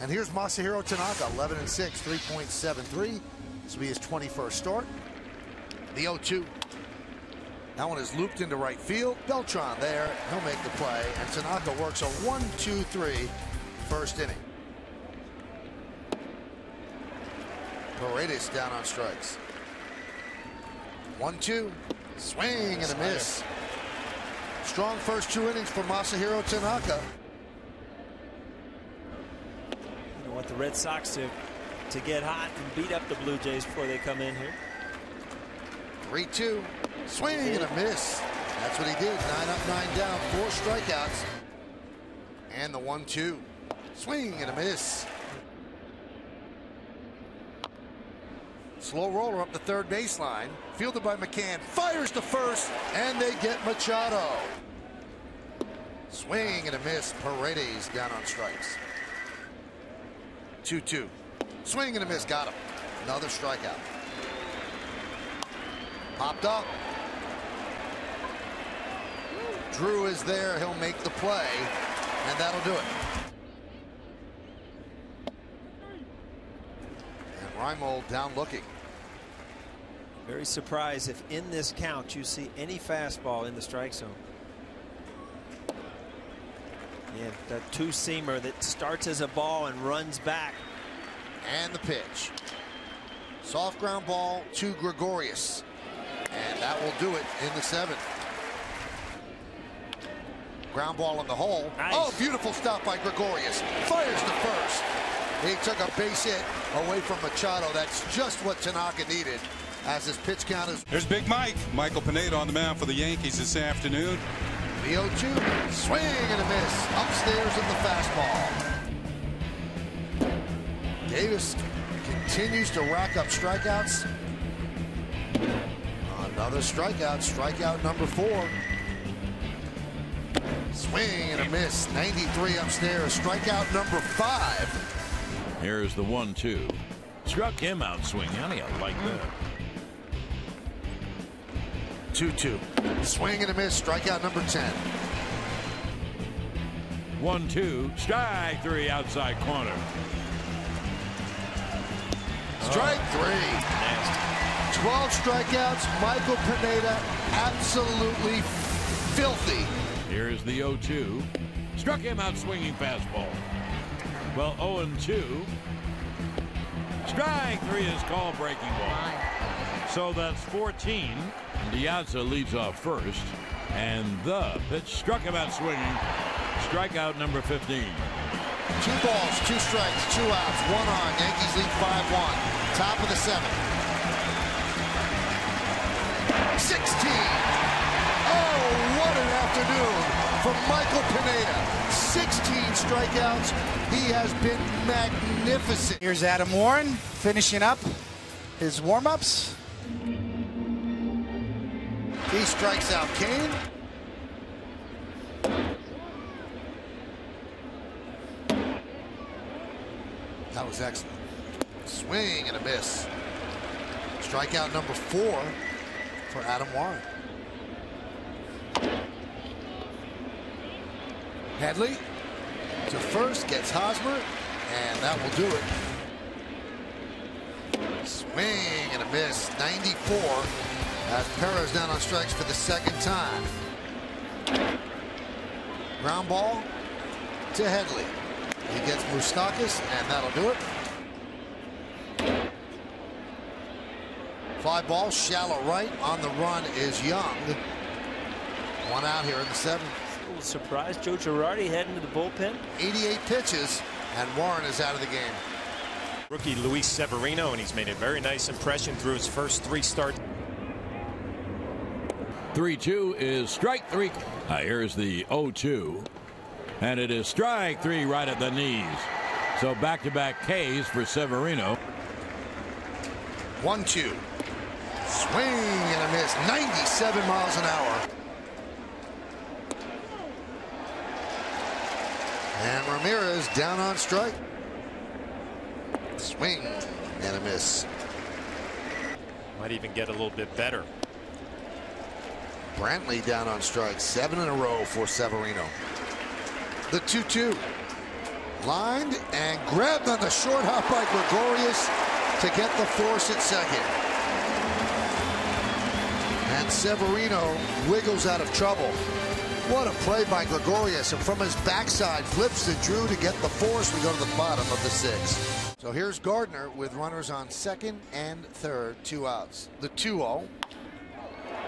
And here's Masahiro Tanaka, 11 and 6, 3.73. This will be his 21st start. The 0-2. That one is looped into right field. Beltran there. He'll make the play. And Tanaka works a 1-2-3 first inning. Paredes down on strikes. 1-2. Swing and a miss. Strong first two innings for Masahiro Tanaka. You want the Red Sox to to get hot and beat up the Blue Jays before they come in here. 3-2. Swing and a miss. That's what he did. Nine up, nine down, four strikeouts. And the 1-2. Swing and a miss. Slow roller up the third baseline. Fielded by McCann. Fires to first. And they get Machado. Swing and a miss. Paredes down on strikes. 2-2. Swing and a miss. Got him. Another strikeout. Popped up. Drew is there. He'll make the play. And that'll do it. And Reimold down looking. Very surprised if in this count you see any fastball in the strike zone. Yeah, that two-seamer that starts as a ball and runs back. And the pitch. Soft ground ball to Gregorius. And that will do it in the seventh. Ground ball in the hole. Nice. Oh, beautiful stop by Gregorius. Fires the first. He took a base hit away from Machado. That's just what Tanaka needed as his pitch count is. There's Big Mike. Michael Pineda on the mound for the Yankees this afternoon. The 0-2. Swing and a miss. Upstairs in the fastball. Davis continues to rack up strikeouts. Another strikeout. Strikeout number four. Swing and a miss. 93 upstairs. Strikeout number five. Here's the one two. Struck him out swinging. How do you like that? 2-2. Swing and a miss. Strikeout number 10. One two. Strike three outside corner. Strike three. Nasty. 12 strikeouts. Michael Pineda absolutely filthy. Here's the 0 2. Struck him out swinging fastball. Well, 0 and 2. Strike three is called breaking ball. So that's 14. De Aza leads off first. And the pitch struck him out swinging. Strikeout number 15. Two balls, two strikes, two outs, one on. Yankees lead 5-1. Top of the seventh. 16. Oh, what an afternoon for Michael Pineda. 16 strikeouts. He has been magnificent. Here's Adam Warren finishing up his warm-ups. He strikes out Cain. That was excellent. Swing and a miss. Strikeout number four for Adam Warren. Headley to first, gets Hosmer, and that will do it. Swing and a miss. 94 as Perez down on strikes for the second time. Ground ball to Headley. He gets Moustakas, and that'll do it. Fly ball, shallow right. On the run is Young. One out here in the seventh. A little surprised. Joe Girardi heading to the bullpen. 88 pitches, and Warren is out of the game. Rookie Luis Severino, and he's made a very nice impression through his first three starts. 3 2 is strike three. Uh, here's the 0 2. And it is strike three right at the knees. So back to back Ks for Severino. One, two. Swing and a miss. 97 miles an hour. And Ramirez down on strike. Swing and a miss. Might even get a little bit better. Brantley down on strike. Seven in a row for Severino. The 2 2. Lined and grabbed on the short hop by Gregorius to get the force at second. And Severino wiggles out of trouble. What a play by Gregorius. And from his backside, flips to Drew to get the force. We go to the bottom of the sixth. So here's Gardner with runners on second and third, two outs. The 2 0.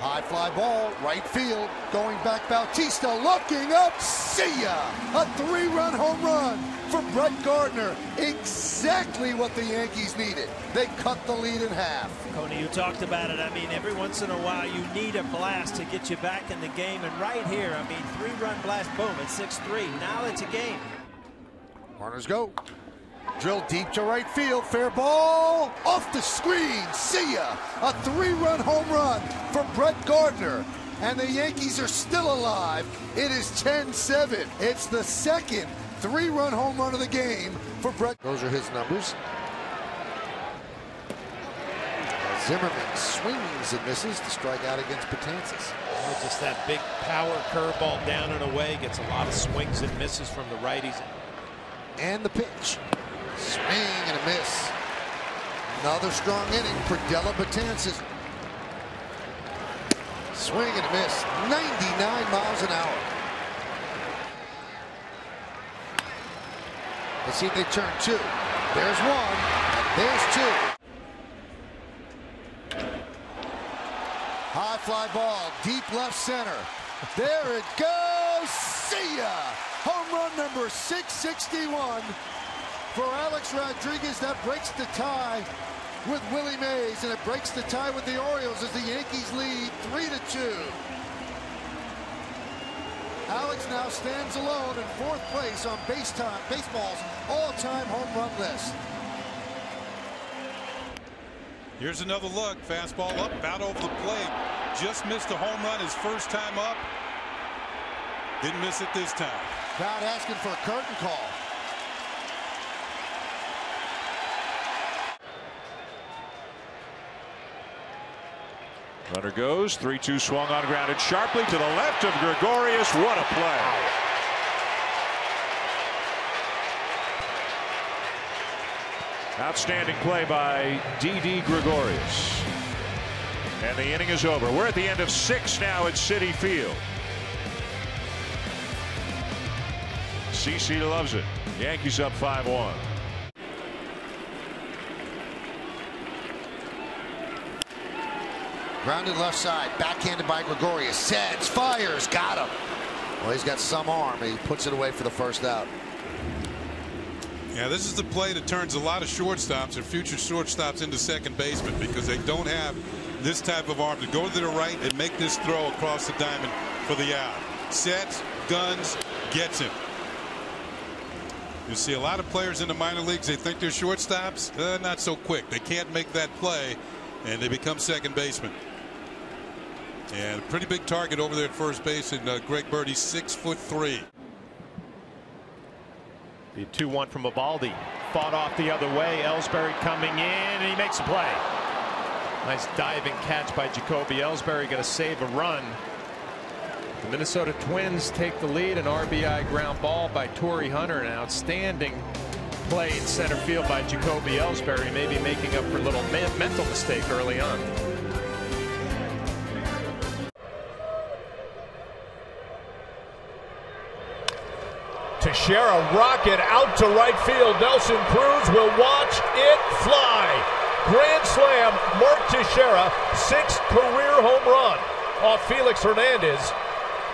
High fly ball, right field, going back Bautista, looking up, see ya! A three-run home run for Brett Gardner. Exactly what the Yankees needed. They cut the lead in half. Coney, you talked about it. I mean, every once in a while you need a blast to get you back in the game. And right here, I mean, three-run blast, boom, it's 6-3. Now it's a game. Runners go. Drill deep to right field. Fair ball. Off the screen. See ya. A three run home run for Brett Gardner. And the Yankees are still alive. It is 10 7. It's the second three run home run of the game for Brett. Those are his numbers. Zimmerman swings and misses to strike out against Betances. Oh, just that big power curveball down and away. Gets a lot of swings and misses from the righties. And the pitch. Swing and a miss. Another strong inning for Dellin Betances. Swing and a miss. 99 miles an hour. Let's see if they turn two. There's one. And there's two. High fly ball. Deep left center. There it goes. See ya. Home run number 661 for Alex Rodriguez. That breaks the tie with Willie Mays, and it breaks the tie with the Orioles as the Yankees lead 3 to 2. Alex now stands alone in fourth place on base time, baseball's all-time home run list. Here's another look. Fastball up, out over the plate. Just missed a home run his first time up. Didn't miss it this time. Crowd asking for a curtain call. Runner goes 3-2 swung on grounded sharply to the left of Gregorius. What a play. Outstanding play by Didi Gregorius. And the inning is over. We're at the end of six now at Citi Field. CC loves it. Yankees up 5-1. Grounded left side, backhanded by Gregorius. Sends, fires, got him. Well, he's got some arm. He puts it away for the first out. Yeah, this is the play that turns a lot of shortstops or future shortstops into second baseman because they don't have this type of arm to go to the right and make this throw across the diamond for the out. Sets, guns, gets him. You see a lot of players in the minor leagues, they think they're shortstops. Uh, not so quick. They can't make that play, and they become second baseman. And a pretty big target over there at first base, and uh, Greg Birdie, six foot three. The 2-1 from Eovaldi. Fought off the other way. Ellsbury coming in, and he makes a play. Nice diving catch by Jacoby Ellsbury. Going to save a run. The Minnesota Twins take the lead. An RBI ground ball by Torii Hunter. An outstanding play in center field by Jacoby Ellsbury. Maybe making up for a little mental mistake early on. Teixeira rocket out to right field. Nelson Cruz will watch it fly. Grand slam, Mark Teixeira, sixth career home run off Felix Hernandez.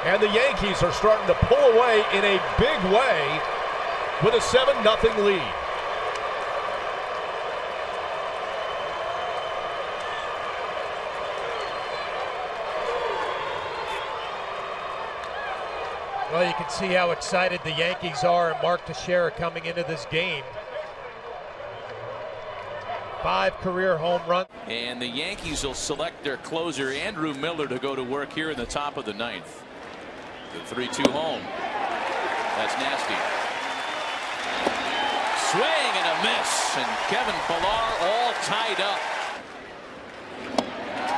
And the Yankees are starting to pull away in a big way with a 7 0 lead. Well, you can see how excited the Yankees are and Mark Teixeira coming into this game. Five career home runs. And the Yankees will select their closer, Andrew Miller, to go to work here in the top of the ninth. The 3-2 home. That's nasty. Swing and a miss. And Kevin Pillar all tied up.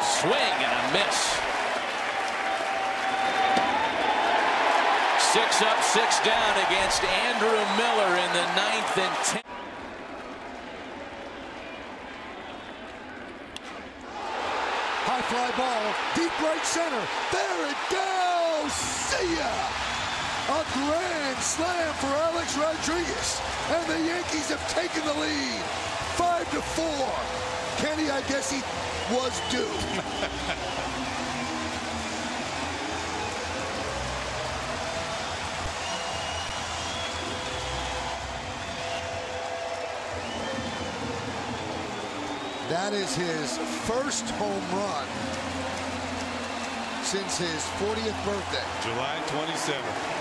Swing and a miss. Six up, six down against Andrew Miller in the ninth and tenth. High fly ball, deep right center. There it goes. See ya. A grand slam for Alex Rodriguez. And the Yankees have taken the lead. Five to four. Kenny, I guess he was due. That is his first home run since his 40th birthday. July 27th.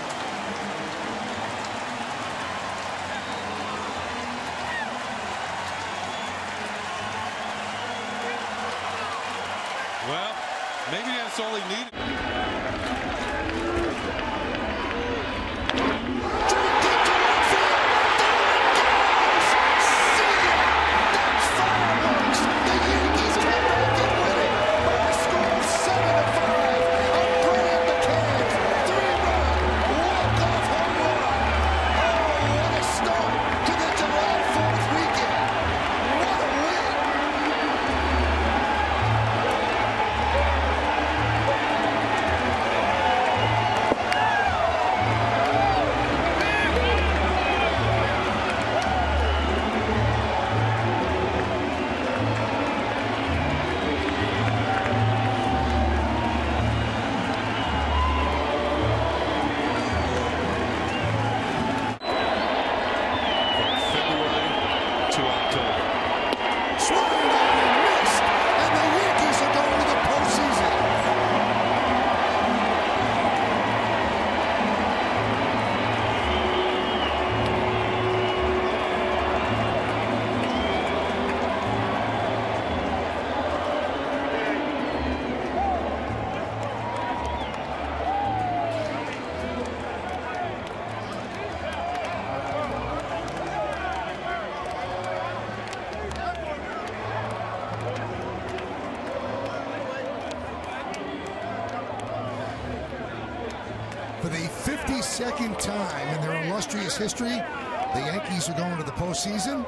For the 52nd time in their illustrious history, the Yankees are going to the postseason.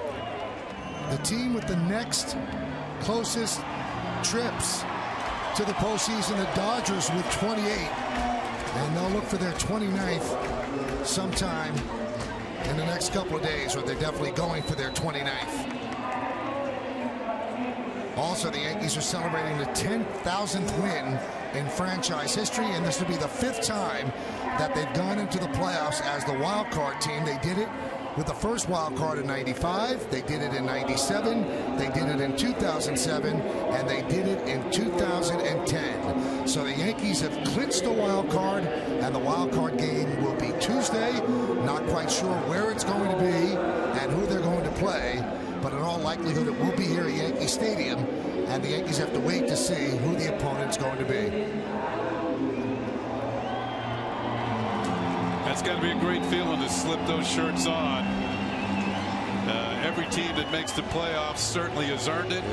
The team with the next closest trips to the postseason, the Dodgers with 28. And they'll look for their 29th sometime in the next couple of days, or they're definitely going for their 29th. Also, the Yankees are celebrating the 10,000th win in franchise history, and this will be the fifth time that they've gone into the playoffs as the wild card team. They did it with the first wild card in 95, they did it in 97, they did it in 2007, and they did it in 2010. So the Yankees have clinched the wild card, and the wild card game will be Tuesday. Not quite sure where it's going to be and who they're going to play but in all likelihood it will be here at Yankee Stadium, and the Yankees have to wait to see who the opponent's going to be. That's got to be a great feeling to slip those shirts on. Uh, every team that makes the playoffs certainly has earned it.